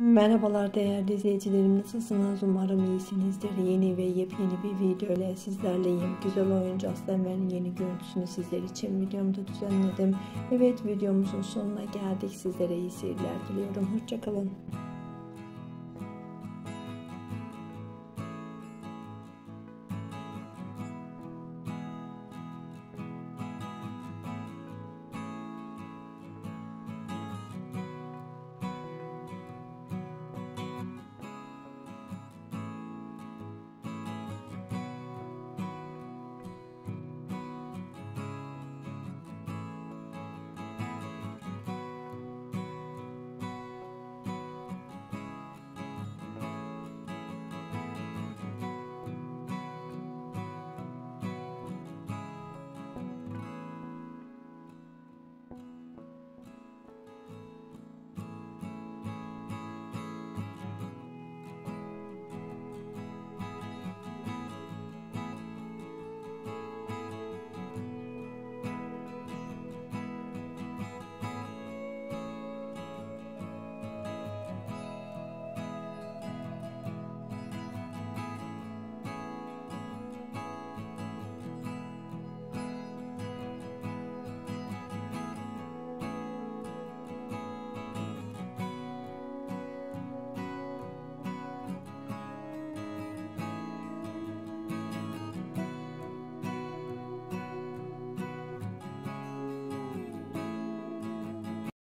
Merhabalar değerli izleyicilerim. Nasılsınız? Umarım iyisinizdir. Yeni ve yepyeni bir video ile sizlerleyim. Güzel oyuncu Aslenver'in yeni görüntüsünü sizler için videomda düzenledim. Evet videomuzun sonuna geldik. Sizlere iyi seyirler diliyorum. Hoşçakalın